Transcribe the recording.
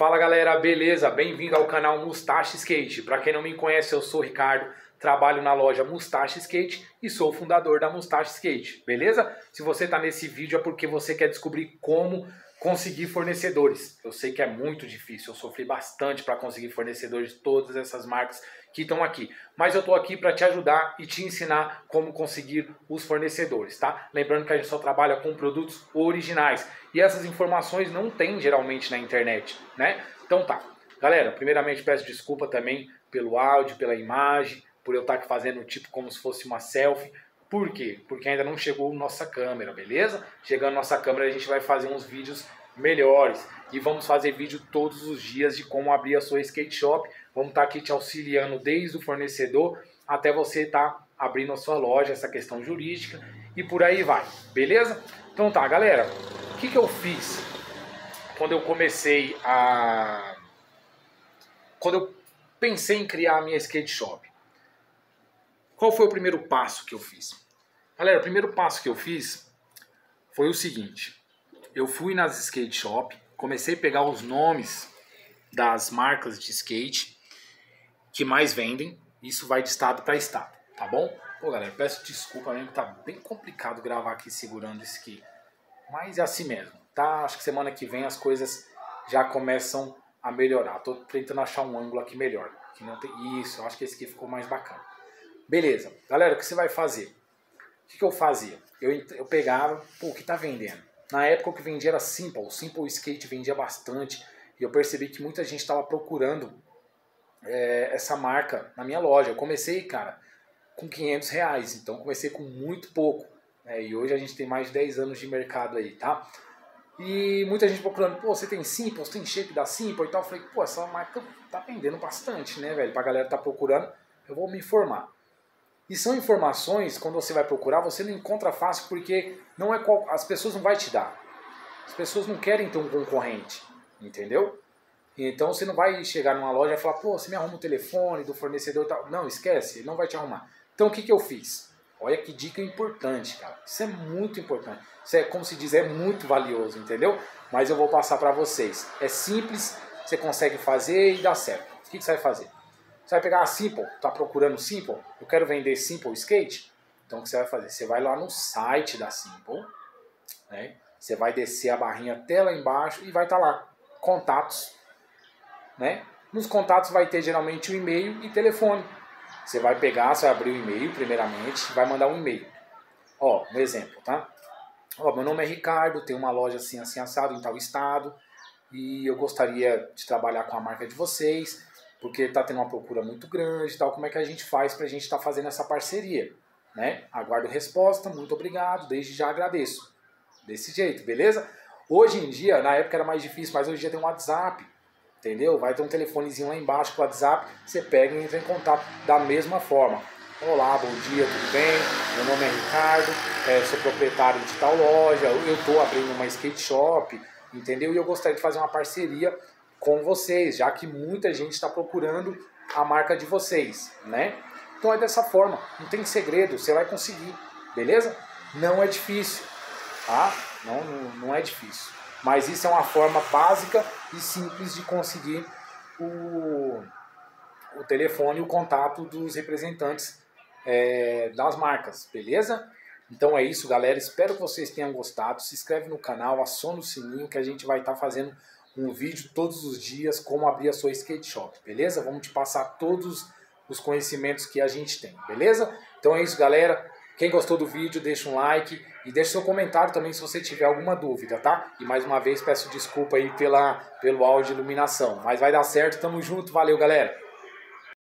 Fala galera, beleza? Bem-vindo ao canal Mustache Skate. Para quem não me conhece, eu sou o Ricardo, trabalho na loja Mustache Skate e sou o fundador da Mustache Skate, beleza? Se você está nesse vídeo é porque você quer descobrir como conseguir fornecedores. Eu sei que é muito difícil, eu sofri bastante para conseguir fornecedores de todas essas marcas que estão aqui. Mas eu estou aqui para te ajudar e te ensinar como conseguir os fornecedores, tá? Lembrando que a gente só trabalha com produtos originais e essas informações não tem geralmente na internet, né? Então tá. Galera, primeiramente peço desculpa também pelo áudio, pela imagem, por eu estar aqui fazendo tipo como se fosse uma selfie, por quê? Porque ainda não chegou nossa câmera, beleza? Chegando nossa câmera, a gente vai fazer uns vídeos melhores. E vamos fazer vídeo todos os dias de como abrir a sua skate shop. Vamos estar tá aqui te auxiliando desde o fornecedor até você estar tá abrindo a sua loja, essa questão jurídica e por aí vai, beleza? Então tá, galera, o que, que eu fiz quando eu comecei a... Quando eu pensei em criar a minha skate shop? Qual foi o primeiro passo que eu fiz? Galera, o primeiro passo que eu fiz foi o seguinte. Eu fui nas skate shop, comecei a pegar os nomes das marcas de skate que mais vendem. Isso vai de estado para estado, tá bom? Pô, galera, peço desculpa mesmo que tá bem complicado gravar aqui segurando esse aqui. Mas é assim mesmo, tá? Acho que semana que vem as coisas já começam a melhorar. Tô tentando achar um ângulo aqui melhor. Que não tem... Isso, acho que esse aqui ficou mais bacana. Beleza. Galera, o que você vai fazer? O que, que eu fazia? Eu, eu pegava, pô, o que tá vendendo? Na época o que vendia era Simple, Simple Skate vendia bastante. E eu percebi que muita gente estava procurando é, essa marca na minha loja. Eu comecei, cara, com 500 reais, então comecei com muito pouco. Né? E hoje a gente tem mais de 10 anos de mercado aí, tá? E muita gente procurando, pô, você tem Simple, você tem shape da Simple e tal. Eu falei, pô, essa marca tá vendendo bastante, né, velho? Pra galera tá procurando, eu vou me informar. E são informações, quando você vai procurar, você não encontra fácil porque não é qual, as pessoas não vai te dar. As pessoas não querem ter um concorrente, entendeu? Então você não vai chegar numa loja e falar, pô, você me arruma o telefone do fornecedor e tal. Não, esquece, ele não vai te arrumar. Então o que, que eu fiz? Olha que dica importante, cara. Isso é muito importante. Isso é, como se diz, é muito valioso, entendeu? Mas eu vou passar para vocês. É simples, você consegue fazer e dá certo. O que, que você vai fazer? Você vai pegar a Simple, está procurando Simple, eu quero vender Simple Skate. Então o que você vai fazer? Você vai lá no site da Simple, né? Você vai descer a barrinha até lá embaixo e vai estar tá lá, contatos, né? Nos contatos vai ter geralmente o e-mail e telefone. Você vai pegar, você vai abrir o e-mail primeiramente, vai mandar um e-mail. Ó, um exemplo, tá? Ó, meu nome é Ricardo, tenho uma loja assim, assim, assado em tal estado e eu gostaria de trabalhar com a marca de vocês porque está tendo uma procura muito grande e tal. Como é que a gente faz para a gente estar tá fazendo essa parceria? Né? Aguardo resposta, muito obrigado, desde já agradeço. Desse jeito, beleza? Hoje em dia, na época era mais difícil, mas hoje em dia tem um WhatsApp, entendeu? Vai ter um telefonezinho lá embaixo com o WhatsApp, você pega e entra em contato da mesma forma. Olá, bom dia, tudo bem? Meu nome é Ricardo, é, sou proprietário de tal loja, eu estou abrindo uma skate shop, entendeu? E eu gostaria de fazer uma parceria com vocês, já que muita gente está procurando a marca de vocês, né? Então é dessa forma, não tem segredo, você vai conseguir, beleza? Não é difícil, tá? Não, não, não é difícil. Mas isso é uma forma básica e simples de conseguir o, o telefone e o contato dos representantes é, das marcas, beleza? Então é isso, galera. Espero que vocês tenham gostado. Se inscreve no canal, aciona o sininho que a gente vai estar tá fazendo um vídeo todos os dias como abrir a sua skate shop, beleza? Vamos te passar todos os conhecimentos que a gente tem, beleza? Então é isso, galera. Quem gostou do vídeo, deixa um like e deixa seu comentário também se você tiver alguma dúvida, tá? E mais uma vez peço desculpa aí pela, pelo áudio de iluminação, mas vai dar certo, tamo junto, valeu, galera!